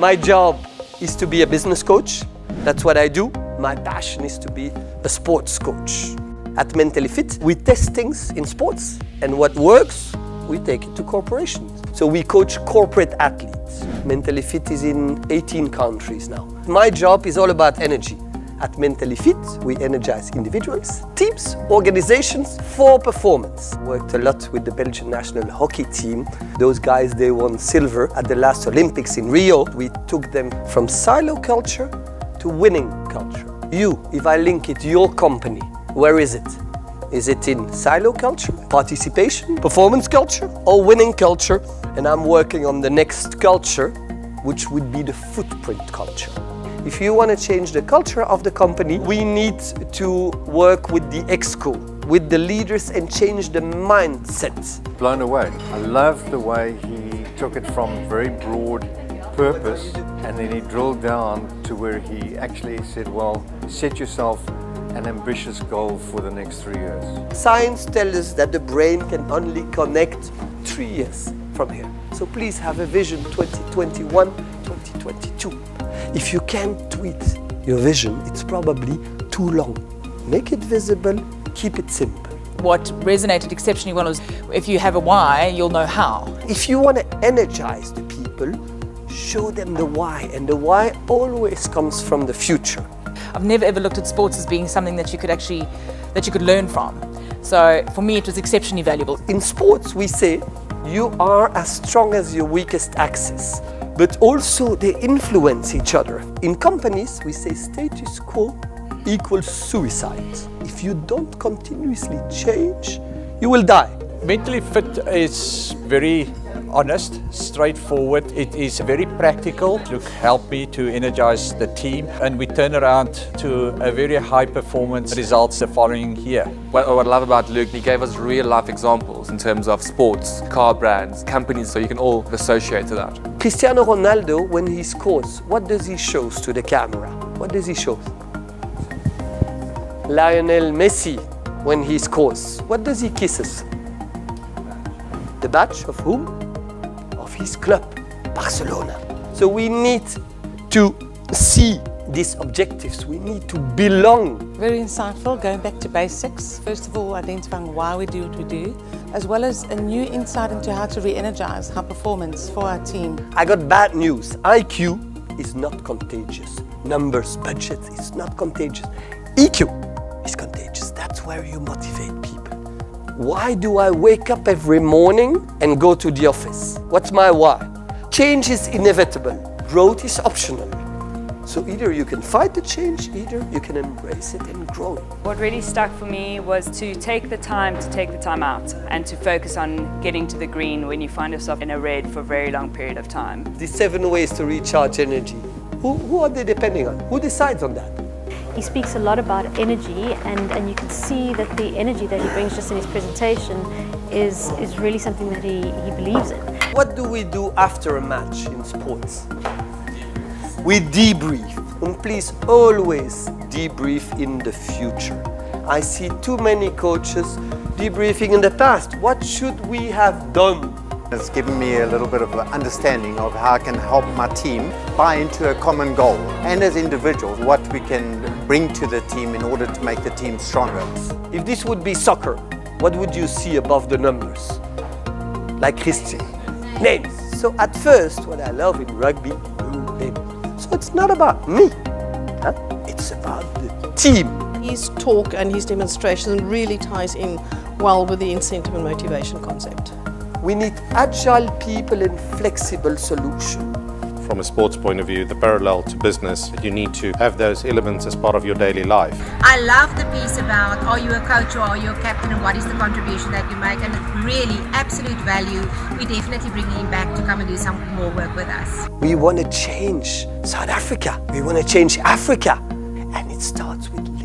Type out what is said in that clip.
My job is to be a business coach. That's what I do. My passion is to be a sports coach. At Mentally Fit, we test things in sports, and what works, we take it to corporations. So we coach corporate athletes. Mentally Fit is in 18 countries now. My job is all about energy. At Mentally Fit, we energize individuals, teams, organizations for performance. Worked a lot with the Belgian national hockey team. Those guys, they won silver at the last Olympics in Rio. We took them from silo culture to winning culture. You, if I link it to your company, where is it? Is it in silo culture, participation, performance culture, or winning culture? And I'm working on the next culture, which would be the footprint culture. If you want to change the culture of the company, we need to work with the exco, with the leaders and change the mindset. Blown away. I love the way he took it from very broad purpose and then he drilled down to where he actually said, well, set yourself an ambitious goal for the next three years. Science tells us that the brain can only connect three years from here. So please have a vision 2021, 2022. If you can't tweet your vision, it's probably too long. Make it visible, keep it simple. What resonated exceptionally well was if you have a why, you'll know how. If you want to energize the people, show them the why, and the why always comes from the future. I've never ever looked at sports as being something that you could actually that you could learn from. So for me it was exceptionally valuable. In sports we say you are as strong as your weakest axis but also they influence each other. In companies, we say status quo equals suicide. If you don't continuously change, you will die. Mentally Fit is very honest, straightforward. It is very practical. Look, help me to energize the team and we turn around to a very high performance results the following year. What, what I love about Luc, he gave us real life examples in terms of sports, car brands, companies, so you can all associate to that. Cristiano Ronaldo, when he scores, what does he show to the camera? What does he show? Lionel Messi, when he scores, what does he kisses? The badge of whom? Of his club, Barcelona. So we need to see these objectives. We need to belong. Very insightful, going back to basics. First of all, identifying why we do what we do, as well as a new insight into how to re-energize our performance for our team. I got bad news. IQ is not contagious. Numbers, budget is not contagious. EQ is contagious. That's where you motivate people. Why do I wake up every morning and go to the office? What's my why? Change is inevitable. Growth is optional. So either you can fight the change, either you can embrace it and grow it. What really stuck for me was to take the time to take the time out and to focus on getting to the green when you find yourself in a red for a very long period of time. The seven ways to recharge energy. Who, who are they depending on? Who decides on that? He speaks a lot about energy and, and you can see that the energy that he brings just in his presentation is, is really something that he, he believes in. What do we do after a match in sports? We debrief, and please always debrief in the future. I see too many coaches debriefing in the past. What should we have done? It's given me a little bit of an understanding of how I can help my team buy into a common goal and as individuals what we can bring to the team in order to make the team stronger. If this would be soccer, what would you see above the numbers? Like Christian. Names. So at first, what I love in rugby, name. So it's not about me, huh? it's about the team. His talk and his demonstration really ties in well with the incentive and motivation concept. We need agile people and flexible solutions. From a sports point of view, the parallel to business, you need to have those elements as part of your daily life. I love the piece about are you a coach or are you a captain and what is the contribution that you make and really absolute value. We definitely bringing him back to come and do some more work with us. We want to change South Africa. We want to change Africa. And it starts with